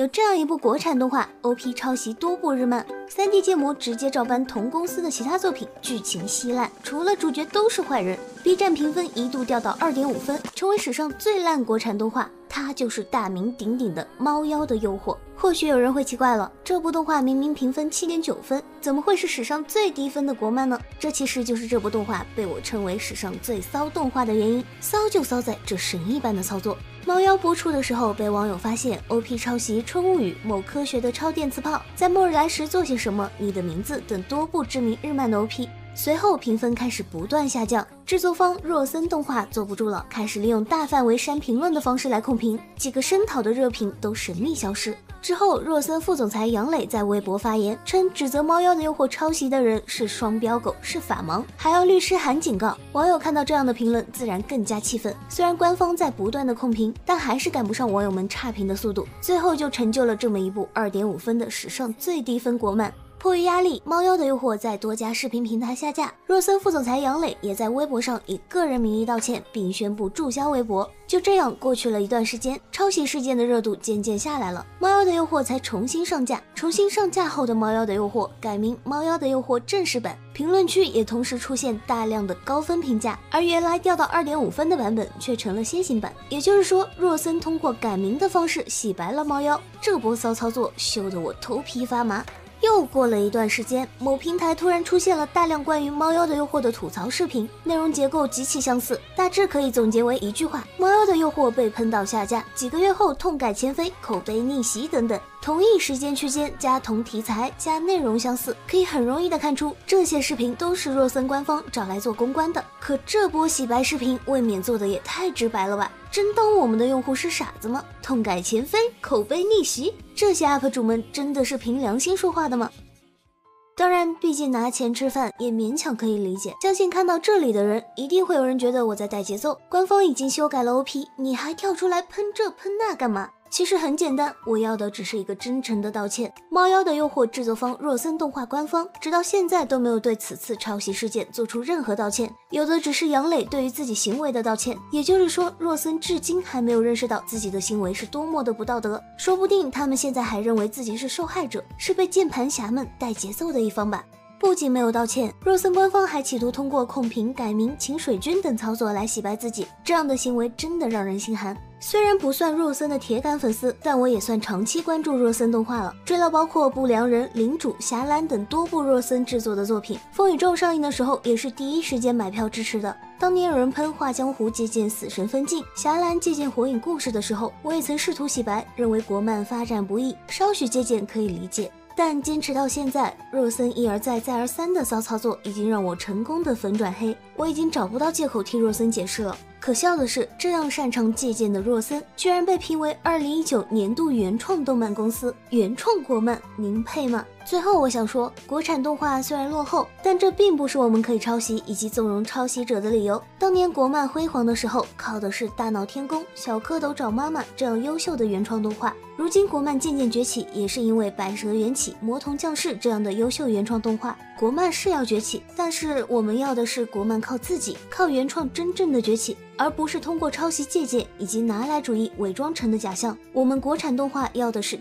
有这样一部国产动画，OP 抄袭多部日漫，3D 建模直接照搬同公司的其他作品，剧情稀烂，除了主角都是坏人。B 站评分一度掉到二点五分，成为史上最烂国产动画。它就是大名鼎鼎的《猫妖的诱惑》。或许有人会奇怪了，这部动画明明评分七点九分，怎么会是史上最低分的国漫呢？这其实就是这部动画被我称为史上最骚动画的原因。骚就骚在这神一般的操作。猫妖播出的时候，被网友发现 OP 抄袭《春物语》某科学的超电磁炮，在末日来时做些什么，你的名字等多部知名日漫的 OP。随后评分开始不断下降，制作方若森动画坐不住了，开始利用大范围删评论的方式来控评，几个声讨的热评都神秘消失。之后，若森副总裁杨磊在微博发言称，指责《猫妖的诱惑》抄袭的人是双标狗，是法盲，还要律师函警告。网友看到这样的评论，自然更加气愤。虽然官方在不断的控评，但还是赶不上网友们差评的速度，最后就成就了这么一部二点五分的史上最低分国漫。迫于压力，《猫妖的诱惑》在多家视频平台下架。若森副总裁杨磊也在微博上以个人名义道歉，并宣布注销微博。就这样过去了一段时间，抄袭事件的热度渐渐下来了，《猫妖的诱惑》才重新上架。重新上架后的《猫妖的诱惑》改名《猫妖的诱惑正式版》，评论区也同时出现大量的高分评价，而原来掉到二点五分的版本却成了先行版。也就是说，若森通过改名的方式洗白了猫妖。这波骚操作羞得我头皮发麻。又过了一段时间，某平台突然出现了大量关于《猫妖的诱惑》的吐槽视频，内容结构极其相似，大致可以总结为一句话：《猫妖的诱惑》被喷到下架，几个月后痛改前非，口碑逆袭等等。同一时间区间加同题材加内容相似，可以很容易的看出这些视频都是若森官方找来做公关的。可这波洗白视频未免做的也太直白了吧？真当我们的用户是傻子吗？痛改前非，口碑逆袭，这些 UP 主们真的是凭良心说话的吗？当然，毕竟拿钱吃饭也勉强可以理解。相信看到这里的人，一定会有人觉得我在带节奏。官方已经修改了 OP，你还跳出来喷这喷那干嘛？其实很简单，我要的只是一个真诚的道歉。《猫妖的诱惑》制作方若森动画官方直到现在都没有对此次抄袭事件做出任何道歉，有的只是杨磊对于自己行为的道歉。也就是说，若森至今还没有认识到自己的行为是多么的不道德，说不定他们现在还认为自己是受害者，是被键盘侠们带节奏的一方吧。不仅没有道歉，若森官方还企图通过控评、改名、请水军等操作来洗白自己，这样的行为真的让人心寒。虽然不算若森的铁杆粉丝，但我也算长期关注若森动画了，追了包括《不良人》《领主》《侠岚》等多部若森制作的作品。《风雨咒》上映的时候，也是第一时间买票支持的。当年有人喷《画江湖》借鉴《死神分镜》，《侠岚》借鉴《火影故事》的时候，我也曾试图洗白，认为国漫发展不易，稍许借鉴可以理解。但坚持到现在，若森一而再、再而三的骚操作，已经让我成功的粉转黑。我已经找不到借口替若森解释了。可笑的是，这样擅长借鉴的若森，居然被评为二零一九年度原创动漫公司。原创国漫，您配吗？最后我想说，国产动画虽然落后，但这并不是我们可以抄袭以及纵容抄袭者的理由。当年国漫辉煌的时候，靠的是大闹天宫、小蝌蚪找妈妈这样优秀的原创动画。如今国漫渐渐崛起，也是因为白蛇缘起、魔童降世这样的优秀原创动画。国漫是要崛起，但是我们要的是国漫靠自己、靠原创真正的崛起，而不是通过抄袭、借鉴以及拿来主义伪装成的假象。我们国产动画要的是。